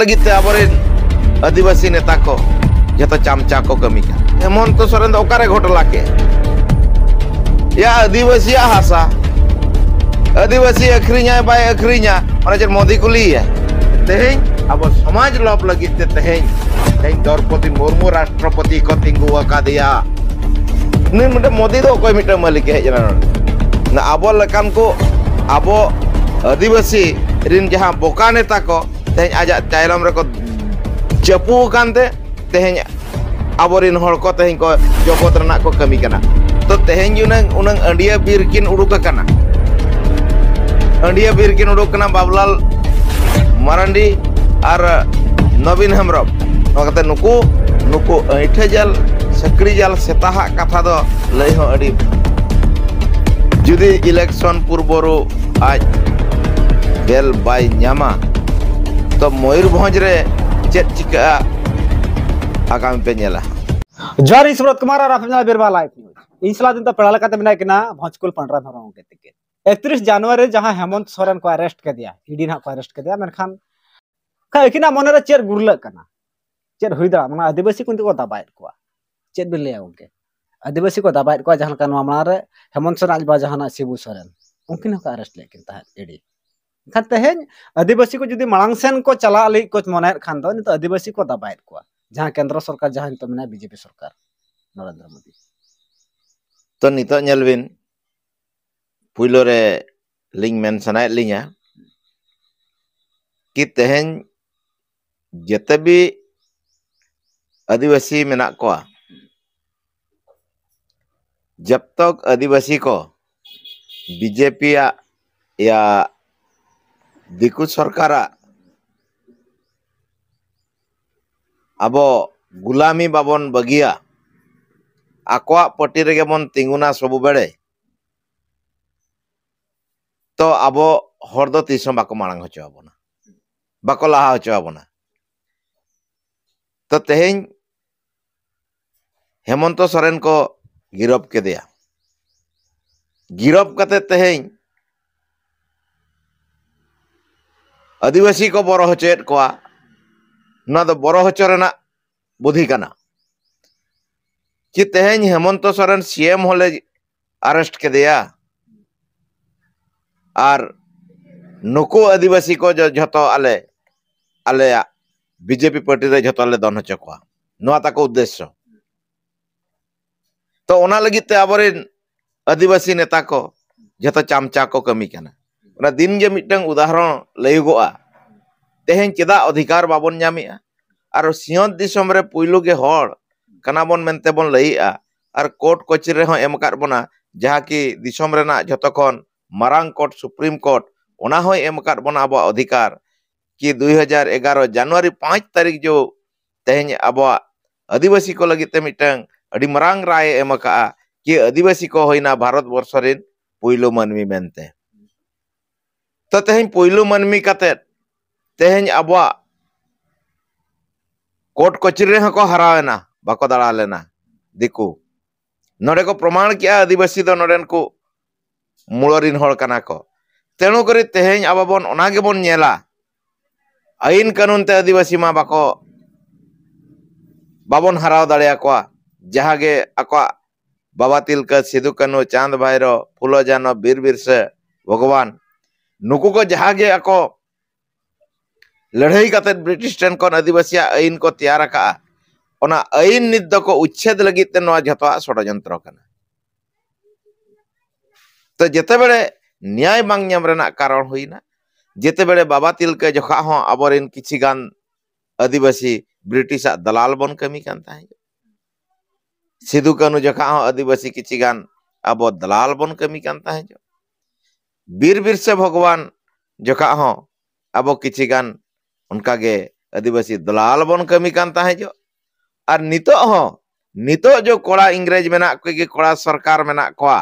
लगित ते आबरेन आदिवासी नेता को जतो चामचा को कमी का हेमंत सोरेन दो ओकारे घोटला के या आदिवासी हासा आदिवासी अखरी냐 बाय अखरी냐 माने जे मोदी को ली है तेहें अब समाज लोप लगित ते तेहें तेहें द्रौपदी मुर्मू राष्ट्रपति को तिंगु का दिया ni mende modi do koy mita malik he jana na abo lekan ko abo Adivasi rin jaha boka neta ᱛᱮᱦᱮᱧ ᱟᱡᱟᱜ ᱛᱟᱭᱞᱚᱢ ᱨᱮᱠᱚ ᱪᱟᱯᱩ ᱟᱠᱟᱱᱛᱮ ᱛᱮᱦᱮᱧ ᱟᱵᱚᱨᱮᱱ ᱦᱚᱲ ᱠᱚ ᱛᱮᱦᱮᱧ ᱠᱚ ᱡᱚᱜᱚᱛ ᱨᱮᱱᱟᱜ ᱠᱚ ᱠᱟᱹᱢᱤ ᱠᱟᱱᱟ ᱛᱚ ᱛᱮᱦᱮᱧ ᱩᱱᱟᱹᱝ ᱩᱱᱟᱹᱝ ᱟᱹᱰᱤᱭᱟ ᱵᱤᱨ ᱠᱤᱱ ᱩᱰᱩᱠ ᱟᱠᱟᱱᱟ ᱟᱹᱰᱤᱭᱟ ᱵᱤᱨ ᱠᱤᱱ ᱩᱰᱩᱠ ᱠᱟᱱᱟ ᱵᱟᱵᱞᱟᱞ ᱢᱟᱨᱟᱱᱰᱤ ᱟᱨ ᱱᱚᱵᱤᱱ ᱦᱮᱢᱵᱨᱚᱢ ᱱᱚᱣᱟ ᱠᱟᱛᱮ ᱱᱩᱠᱩ ᱱᱩᱠᱩ ᱟᱹᱭᱴᱷᱟᱹ ᱡᱟᱞ ᱥᱟᱹᱠᱨᱤ ᱡᱟᱞ ᱥᱮᱛᱟᱦᱟᱜ ᱠᱟᱛᱷᱟ ᱫᱚ ᱞᱟᱹᱭ ᱦᱚᱸ ᱟᱹᱰᱤ ᱡᱩᱫᱤ ᱤᱞᱮᱠᱥᱚᱱ ᱯᱩᱨᱵᱚ ᱨᱩ ᱟᱡ ᱜᱮᱞ ᱵᱟᱭ ᱧᱟᱢᱟ तो मयूरभरे चे चिका आगाम ज़ोर सुब्रत कुमार और आपेम बीरबा लाइफ न्यूज़ इन सलाद पेड़ा मैं भजकुल पांडरा धरम एक तिरस जानुरी जहाँ हेमंत सोरेन को अरेस्ट कद इडी ना अरेस्ट कद अखिना मन रे चेर गुरल चेर हुई दा आदिवासी कुंती को दबा को चेद बी लिया गे आदिवासी को दबा को जहाँ मांगे हेमंत सोरेन अलवा जहाँ शिवू सोरेन उनकिन अरेस्ट लेकिन ED kan teh ini adibasi kok jadi malang sen kok cila ali kok monair kan tuh ini tuh adibasi kok dapat itu a jangan kendera sekar jangan itu mana bjp sekar narendra modi tuh ini tuh nyelvin pulau re link men sana itu linknya kita teh ini jatuh bi adibasi menak kuah jatuh adibasi kok bjp ya ya या दिकु सरकार अब गुलामी बाबन बगिया आकोआ पटी रेगे बन तिंगुना सब बेड़े तो अब हर दो तीसों बाको मांग हचो आबोना बाको लाहा हचो आबोना तो तेहें हेमंत सोरेन को गिरफ के दिया गिरफ कते तेहें आदिवासी को बड़ो हचोएत को ना दो बड़ो हचो रेना बुद्धि कि तेहें हेमंत सोरेन सीएम होले अरेस्ट के दिया। और नुकु आदिवासी को जो जतो आले आले बीजेपी पार्टी जतो आले दन हचो ताको उद्देश्य। तो ओना लगी ते आदिवासी नेता को, जतो चामचा को कमी कना। ᱚᱱᱟ ᱫᱤᱱ ᱜᱮ ᱢᱤᱫᱴᱟᱝ ᱩᱫᱟᱦᱚᱨᱚᱱ ᱞᱟᱹᱭᱚᱜᱚᱜᱼᱟ ᱛᱮᱦᱮᱧ ᱪᱮᱫᱟᱜ ᱚᱫᱷᱤᱠᱟᱨ ᱵᱟᱵᱚᱱ ᱧᱟᱢᱮᱜᱼᱟ ᱟᱨ ᱥᱤᱧᱚᱛ ᱫᱤᱥᱚᱢ ᱨᱮ ᱯᱩᱭᱞᱩ ᱜᱮ ᱦᱚᱲ ᱠᱟᱱᱟᱵᱚᱱ ᱢᱮᱱᱛᱮ ᱵᱚᱱ ᱞᱟᱹᱭᱮᱜᱼᱟ ᱟᱨ ᱠᱳᱴ ᱠᱚᱪᱤ ᱨᱮᱦᱚᱸ ᱮᱢ ᱟᱠᱟᱫ ᱵᱚᱱᱟ ᱡᱟᱦᱟᱸ ᱠᱤ ᱫᱤᱥᱚᱢ ᱨᱮᱱᱟᱜ ᱡᱷᱚᱛᱚ ᱠᱷᱚᱱ ᱢᱟᱨᱟᱝ ᱠᱳᱨᱴ ᱥᱩᱯᱨᱤᱢ ᱠᱳᱨᱴ ᱚᱱᱟ ᱦᱚᱸᱭ ᱮᱢ ᱟᱠᱟᱫ ᱵᱚᱱᱟ ᱟᱵᱚᱣᱟᱜ ᱚᱫᱷᱤᱠᱟᱨ ᱠᱤ ᱫᱩᱭ ᱦᱟᱡᱟᱨ ᱮᱜᱟᱨᱚ ᱡᱟᱱᱩᱣᱟᱨᱤ ᱯᱟᱸᱪ ᱛᱟᱹᱨᱤᱠᱷ ᱡᱚ ᱛᱮᱦᱮᱧ ᱟᱵᱚᱣᱟᱜ ᱟᱹᱫᱤᱵᱟᱹᱥᱤ ᱠᱚ ᱞᱟᱹᱜᱤᱫ ᱛᱮ ᱢᱤᱫᱴᱟᱝ ᱟᱹᱰᱤ ᱢᱟᱨᱟᱝ ᱨᱟᱭ ᱮᱢ ᱟᱠᱟᱫᱼᱟ ᱠᱤ ᱟᱹᱫᱤᱵᱟᱹᱥᱤ ᱠᱚ ᱦᱩᱭᱱᱟ ᱵᱷᱟᱨᱚᱛ ᱵᱚᱨᱥᱚ ᱨᱮᱱ ᱯᱩᱭᱞᱩ ᱢᱟᱹᱱᱢᱤ ᱢᱮᱱᱛᱮ तेहें पुइलो मनमी काते तेहें अब कोर्ट कचेरी रे को हरावेना बाको दाड़ा लेना दिकु नोडे को प्रमाण किया आदिवासी दो नोडेन को मूलरिन हड़ कना को तेणु करी तेहें अब बन ओनागे बन नेला आईन कानून ते आदिवासी मा बाको बाबन हराव दाड़िया कोआ जहागे आको बाबा तिलका सिदु कानू चाँद भाईरो फुलो जानो बीर बिरसे भगवान नुकु को जहागे आको लड़ाई कते ब्रिटिश टेन को आदिवासी आईन को तैयार का ओना आईन नित दो को उच्छेद लगी ते नवा जतवा षडयंत्र कना तो जेते बेले न्याय बांग ᱧᱟᱢ ᱨᱮᱱᱟᱜ कारण हुईना जेते बेले बाबा तिलके जखा हो आबोरेन किछि गान आदिवासी ब्रिटिश दलाल बन कमी कान ताहे सिदु कानू जखा हो आदिवासी किछि गान अब दलाल बन कमी कान ताहे बीर बिरसे भगवान जखा हो अब किछि गान उनका गे आदिवासी दलाल बन कमी कान ताहे जो और नितो हो नितो जो कोड़ा इंग्रेज मेना को कोड़ा सरकार मेना कोआ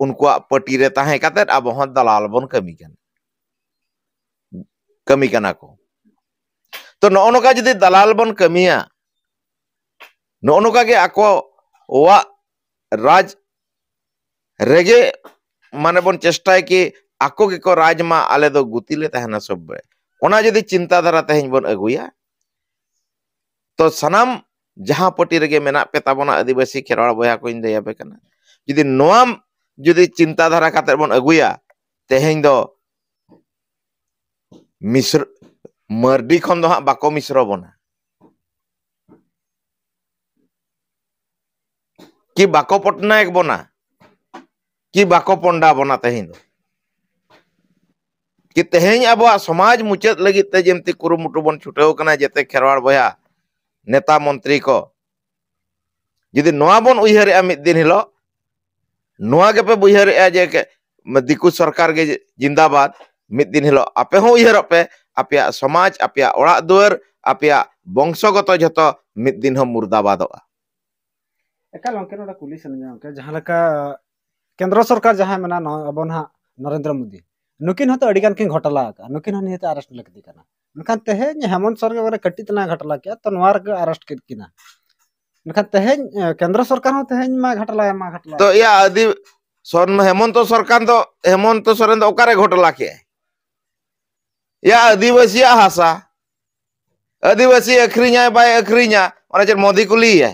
उनको पटी रे ताहे काते अब हो दलाल बन कमी कान कमी काना को तो नो नोका जदि दलाल बन कमिया नो नोका गे आको ᱢᱟᱱᱮ ᱵᱚᱱ ᱪᱮᱥᱴᱟᱭ ᱠᱤ ᱟᱠᱚ ᱜᱮᱠᱚ ᱨᱟᱡᱽ ᱢᱟ ᱟᱞᱮ ᱫᱚ ᱜᱩᱛᱤ ᱞᱮ ᱛᱟᱦᱮᱱᱟ ᱥᱚᱵᱽᱵᱮ ᱚᱱᱟ ᱡᱩᱫᱤ ᱪᱤᱱᱛᱟ ᱫᱷᱟᱨᱟ ᱛᱮᱦᱮᱧ ᱵᱚᱱ ᱟᱹᱜᱩᱭᱟ ᱛᱚ ᱥᱟᱱᱟᱢ ᱡᱟᱦᱟᱸ ᱯᱟᱹᱴᱤ ᱨᱮᱜᱮ ᱢᱮᱱᱟᱜ ᱯᱮ ᱛᱟᱵᱚᱱᱟ ᱟᱹᱫᱤᱵᱟᱹᱥᱤ ᱠᱷᱮᱨᱣᱟᱲ ᱵᱚᱭᱦᱟ ᱠᱚᱧ ᱞᱟᱹᱭᱟᱯᱮ ᱠᱟᱱᱟ ᱡᱩᱫᱤ ᱱᱚᱣᱟ ᱡᱩᱫᱤ ᱪᱤᱱᱛᱟ ᱫᱷᱟᱨᱟ ᱠᱟᱛᱮᱫ ᱵᱚᱱ ᱟᱹᱜᱩᱭᱟ ᱛᱮᱦᱮᱧ ᱫᱚ ᱢᱤᱥᱨ ᱢᱟᱨᱰᱤ ᱠᱷᱚᱱ ᱫᱚ ᱦᱟᱸᱜ ᱵᱟᱠᱚ ᱢᱤᱥᱨᱚ ᱵᱚᱱᱟ ᱠᱤ ᱵᱟᱠᱚ ᱯᱚᱴᱱᱟᱭᱮᱠ ᱵᱚᱱᱟ कि बाको बना तेहन। कि तेहन अब समाज मुचाद लगे जमती कुरुमुटु बन छुटावना जेते खेरवाड़ बया नेता मंत्री को। जी बन उहरे मिद दिन हिलोपे बुहरे जे दिकू सरकार के जिंदाबाद मिद दिन हिल, आपे हो उहरपे आपे समाज, आपे ओड़ा दुआर आपे वंशगत जो मिद दिन मुर्दाबाद केंद्र सरकार जहाँ मना अब ना नरेंद्र मोदी। नुकिन हतो अडिगान किन घटला का नुकिन हन हेते अरेस्ट लगती कना नखान हेमंत सरकार बारे कट्टी तना घटला क्या तो नवार के अरेस्ट किना। नखान तेहे केंद्र सरकार हो मा घटला मा घटला। तो या आदि हेमंत सरकार तो हेमंत सोरेन तो ओकारे घटला के या आदिवासी हासा आदिवासी अखरिया बाय ओने जे मोदी कुली है।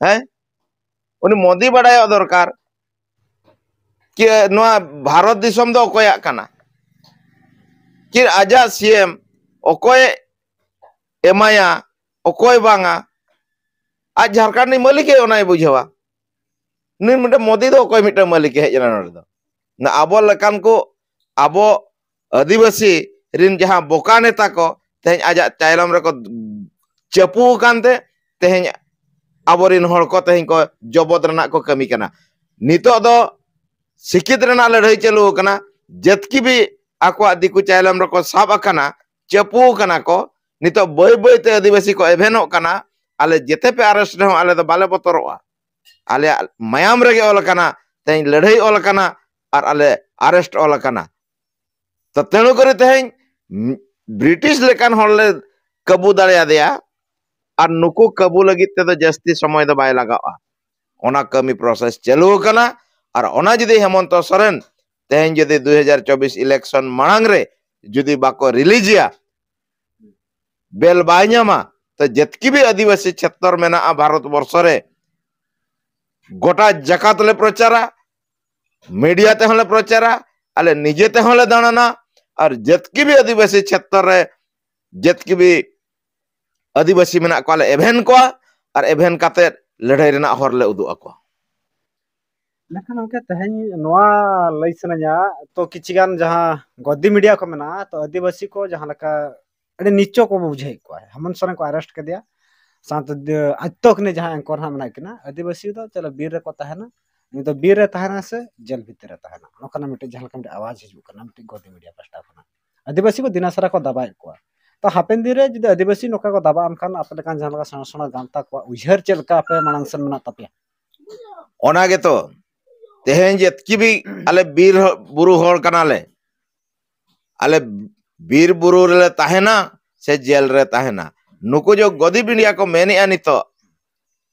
हैं? उनी मोदी बड़ाय दरकार। कि भारत दिसम दो अकोया कना। कि आजा सीएम अकोय एमाया अकोय बांगा। आज झारखंड नि मालिक है बुझेवा। नी मिटे मोदी दो अकोय मिटे मालिक है जना को, आबो आदिवासी रिन जहाँ बोका नेता को तेज आजा चाइलम रे तेज आबोरिन हड़ को को जबत को कमी कना नितो दो शिक्षित लड़ाई चालू जतकी भी आको दिकु चाइलम रको साब चपू को नित बय बयते आदिवासी को एभेनो आले जेते पे अरेस्ट रहो आले तो बाले बतरो आले मायाम रगे ऑल कना तें लड़ाई ऑल कना और आले अरेस्ट ऑल कना तो तेणु करी तें ब्रिटिश लेकान कबू दिया और नुकु कबू लगित जस्ती समय दो बाय ओना कमी प्रोसेस चालू और ओना जदि हेमंत सोरेन तेहन जदि 2024 इलेक्शन मांग रे जदि बाको रिलीजिया बेल बायनामा तो जतकी भी आदिवासी क्षेत्र में भारत वर्ष रे गोटा जकात ले प्रचारा मीडिया ते हले प्रचारा अले निजे ते हले दाना और जतकी भी आदिवासी क्षेत्र रे जतकी भी आदिवासी में को एभेन को और एभेन काते लड़ाई हर ले उदु अको लेकिन उनके तो किचिगान जहाँ गद्दी मीडिया को मेना तो आदिवासी को जहाँ लका नीचो को बुझे को है हेमंत सोरेन को अरेस्ट कर दिया साथ आज तक ने जहाँ एंकर हाँ मेना किना आदिवासी तो चलो बीर रे को तहना रे तहना से जेल भीतर तहना आवाज़ हिजू करना गद्दी मीडिया पास्टा को आदिवासी को दिनासरा को दबाए को तो हापेन दिन जुदि आदिवासी नोका को दबा अमखान आपे लेकान जहाँ लका सणा गांता को उजहर चेल का आपे मानंग सन मेना तपिया ओना गे तो तेहें जतकी भी अले बीर बुरु होड़ कनाले अले बीर बुरु रे तहना से जेल रे तहना नुको जो गदी मीडिया को मेने नितो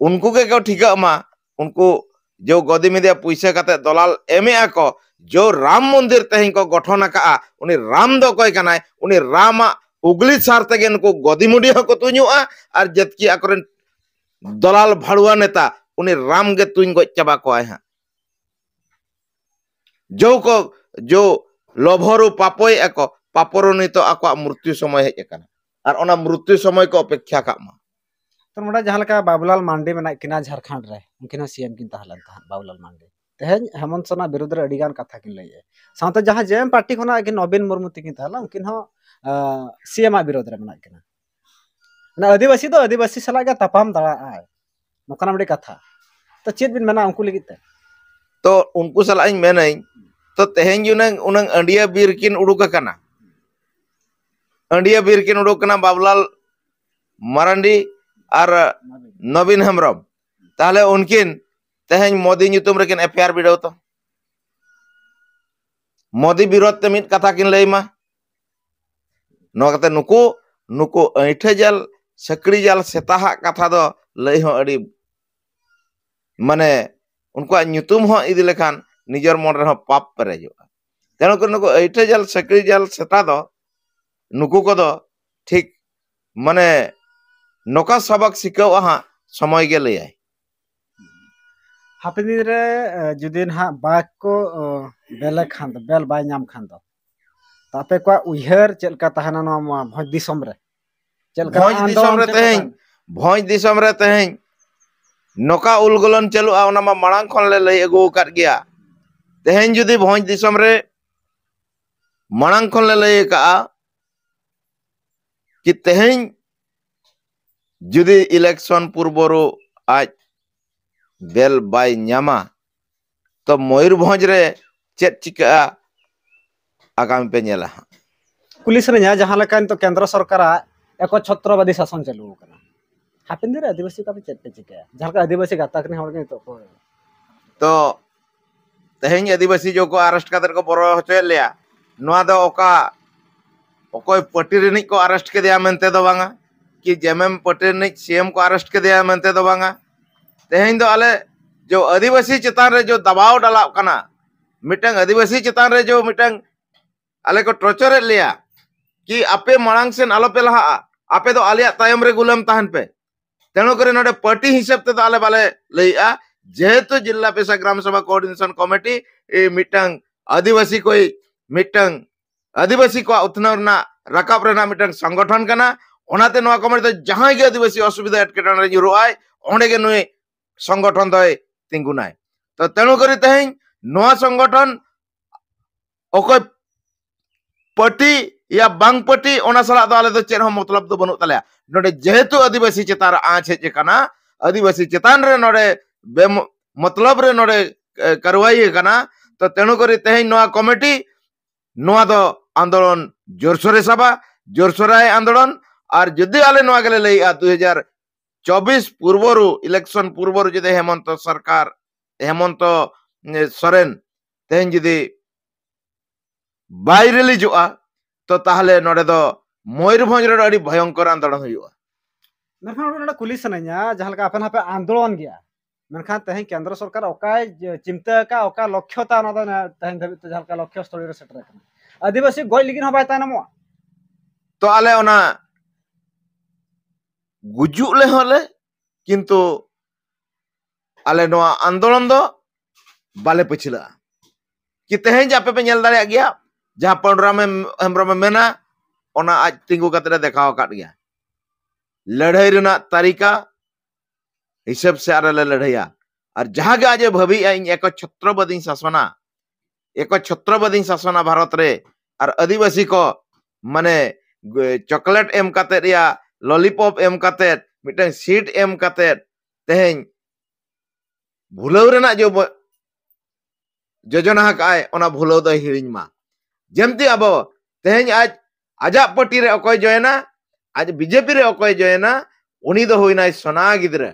उनको के को ठीक मा उनको जो गदी मीडिया पैसा कते दलाल एमे को जो राम मंदिर तेहें को गठन का उनी राम दो कोई कनाय उनी रामा उगली सार तगे उनको गदी मीडिया को तुनुआ और जतकी अकरन दलाल भाड़ुआ नेता उनी राम गे तुन गज चाबा को आय जो को, जो लोभरु पापोय एको, पापरो नितो आको मृत्यु समय हेज और ओना मृत्यु समय को अपेक्षा का मा। तो लका बाबूलाल मांडी मेना किना झारखंड रे उनकिन सीएम किन तहलन बाबूलाल मांडी। तेहन हेमंत सोना विरुद्ध रे कथा किन लइए साथ जहाँ जेएम पार्टी खना कि नवीन मुर्मू तिकिन तहला उनकिन हो सीएम विरोध ना आदिवासी तो आदिवासी सला के तपाम दड़ा नोकना बड़ी कथा तो चेत बिन मेना उनको लगित तो उनको सला मेनाई तो तेहें उनंग उनंग अंडिया बीर किन उड़ुक कना अंडिया बीर किन उड़ुक कना बाबूलाल मरांडी और नवीन हेम्ब्रम ताहले उनकिन तेहें मोदी nyutum rekin एफआईआर बिडाव तो मोदी विरोध ते मिट कथा किन लई मा नाते नुकु नुकु ऐठे जल सकड़ी जल सेता हा कथा दो लई माने उनको नितुम हो इदि लेखान निजर मन रे पाप परे जो तेन ऐठे जल सकड़ी जल सेता नुक नुकु को दो ठीक माने नोका सबक सिकव हा समय के ले आए हापिनी रे जुदिन हा बाक को बेले खान बेल बाय नाम खान दो ᱟᱯᱮ ᱠᱚᱣᱟᱜ ᱩᱭᱦᱟᱹᱨ ᱪᱮᱫ ᱞᱮᱠᱟ ᱛᱟᱦᱮᱱᱟ ᱱᱚᱣᱟ ᱵᱷᱚᱸᱡ ᱫᱤᱥᱚᱢ ᱨᱮ ᱪᱮᱫ ᱞᱮᱠᱟ ᱵᱷᱚᱸᱡ ᱫᱤᱥᱚᱢ ᱨᱮ ᱛᱮᱦᱮᱧ ᱵᱷᱚᱸᱡ ᱫᱤᱥᱚᱢ ᱨᱮ ᱛᱮᱦᱮᱧ ᱱᱚᱠᱟ ᱩᱞᱜᱚᱞᱚᱱ ᱪᱟᱞᱩᱜᱼᱟ ᱚᱱᱟ ᱢᱟ ᱢᱟᱲᱟᱝ ᱠᱷᱚᱱ ᱞᱮ ᱞᱟᱹᱭ ᱟᱹᱜᱩ ᱟᱠᱟᱫ ᱜᱮᱭᱟ ᱛᱮᱦᱮᱧ ᱡᱩᱫᱤ ᱵᱷᱚᱸᱡ ᱫᱤᱥᱚᱢ ᱨᱮ ᱢᱟᱲᱟᱝ ᱠᱷᱚᱱ ᱞᱮ ᱞᱟᱹᱭ ᱟᱠᱟᱜᱼᱟ कि तेहें जुदी इलेक्शन पूर्वरु आज बेल बाय ᱧᱟᱢᱟ तो मयूरभंज आगामी पे नेला पुलिस रे जहाँ लेका तो केंद्र सरकार एको छत्रवादी शासन चालू हापेन दिन आदिवासी का पे चिका जहाँ आदिवासी गाता कने हर तो तो तेहें आदिवासी जो को अरेस्ट कादर को दो ओका ओकोय पार्टी रिनिक को अरेस्ट के दिया मेनते दो कि जेएमएम पार्टी रिनिक सीएम को अरेस्ट के दिया मेनते दो बांगा तेहें दो आले जो आदिवासी चितान रे जो दबाव डाला मिटंग आदिवासी चितान रे जो मिटंग आले को टॉर्चर लिया, कि आपे मांग से आलो पे लहा, आपे दो आलिया तायम रे गुलाम तहन पे। तेणु करे नोडे पार्टी हिसाब ते आले बाले लइआ जेहेतु जिला पेशा ग्राम सभा कोऑर्डिनेशन कमिटी, ए मिटंग आदिवासी कोई मिटंग, आदिवासी को उतना रकाब रेना मिटंग संगठन कना ओनाते नोआ कमिटी जहाँ गे आदिवासी असुविधा एटकेटन रे जुरुआय ओंडे गे नुई संगठन दय तो तेणु करी तेहें, नोआ संगठन ओको पार्टी या बांग पार्टी ओना सला चेन हम मतलब दो बनु तले जेहेतु आदिवासी चितार आँच कना आदिवासी चितान रे बे मतलब रे नोडे करवाई कना। तो तेणु करी तेहें नोआ कमिटी दो आंदोलन जोरसोरे सभा जोरसोराय आंदोलन। और जुदी आले नोआ गेले लई 2024 पूर्वरु, इलेक्शन पूर्वरु जुदी हेमंत सरकार, हेमंत सोरेन, तेहें जुदी बाय रिलीजोआ तो ताहले नोडे दो मयूरभंज रे अड़ी भयंकर आंदोलन हुआ। मेरखान नोडे कुली सनैया जहाँ अपन हापे आंदोलन गया केंद्र सरकार ओकाय चिंता का ओका लक्ष्यता ना दो तेहें धबि तो जहाँ लका लक्ष्य स्थली सेटर आदिवासी गय लिगिन हबाय तानमो तो आले ओना गुजुक ले होले किंतु आले नोआ आंदोलन दो बाले पछिला। कि तेहें जापे पे नेल दाड़े गया जहाँ पंडराम हेम्ब्रम मेना ओना आज तिंगु कतरे काट गया लड़ाई रेना तरीका हिसाब से आरे लड़ाइया और जहाँ गे आज भाभी इन एक छत्रपति शासना एक छत्रपति शासना भारत रे और आदिवासी को माने चॉकलेट एम काते रिया लॉलीपॉप एम काते मिटन सीट एम काते तेहें भूलव रेना जो योजना काय ओना भूलव दो हिरिंग मा जेमती अब तेहें आज आजा पार्टी अकय जयना आज बीजेपी उनी दो होइना सोना गिदरे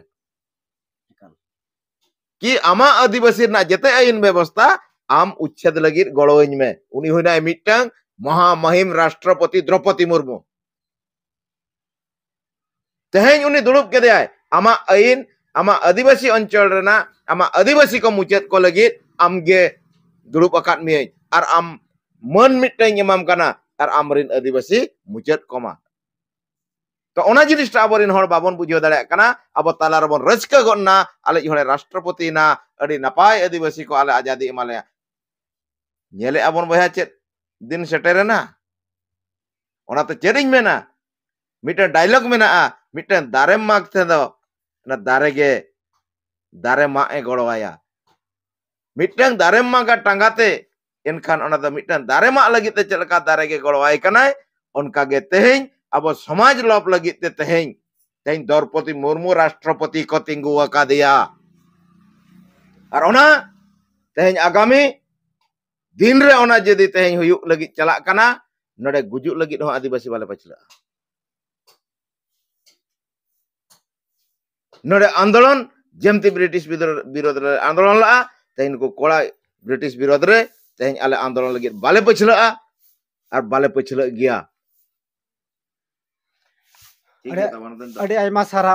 कि आमा आदिवासी ना जते व्यवस्था आम उच्छेद लगी गड़ोइन में उनी होइना मिटंग महामहिम राष्ट्रपति द्रौपदी मुर्मू तेहें उनी दुड़ुब के आमा आमा आदिवासी अंचल रेना आदिवासी को मुचेद को लगी आमगे दुड़ुब अकाद मिय और आम मन मिटंग एमाम कना और आमरिन आदिवासी मुचेद कोमा तो ओना जिनिसटा आबोरिन हर बाबन बुझाव दाड़े कना अब ताला रबन रस्का गन्ना आले हरे राष्ट्रपति ना अड़ी नपाय आदिवासी को आले आज़ादी एमाले नेले आबन बया चेत दिन सेटेरना ओनाते चेरिंग मेना मिटन डायलॉग मेना मिटन दारे माग थे दो ना दारे गे दारे मा ए गड़वाया मिटन दारे मागा टांगाते एनखान ओना दो मिटन दारे मा लगी ते चलका दारे गे गड़वाई कनाय उनका गे तेहें अब समाज लोप लगी ते तेहें तेहें द्रौपदी मुर्मू राष्ट्रपति को तिंगु का दिया और ओना तेहें आगामी दिन रे ओना जदि तेहें हुयुक लगी चला कना नडे गुजुक लगी हो आदिवासी वाले पछला नडे आंदोलन जेमती ब्रिटिश विरोध रे आंदोलन ला तेहें को कोड़ा ब्रिटिश विरोध रे तेहें आले आंदोलन लगी बाले पछला और बाले पछला गया अरे अरे आयमा सारा